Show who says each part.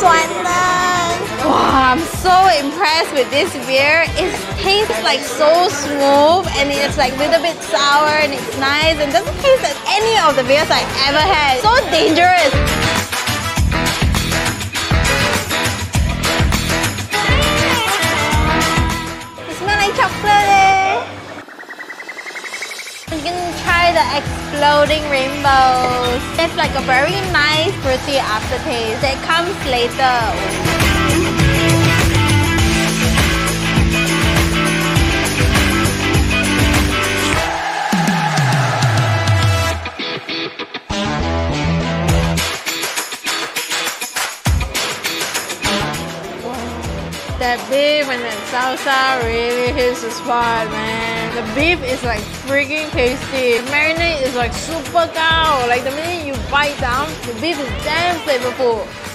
Speaker 1: Wow, I'm so impressed with this beer. It tastes like so smooth and it's like a little bit sour and it's nice and doesn't taste like any of the beers I ever had. So dangerous. It smells like chocolate. You can try the exploding rainbows. It's like a very nice fruity aftertaste that comes later. That beef and that salsa really hits the spot, man. The beef is like freaking tasty. The marinade is like super cow. Like the minute you bite down, the beef is damn flavorful.